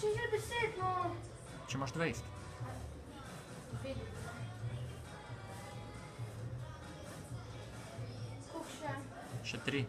Če že deset, no. Če imaš 20. Koliko še? Še 3.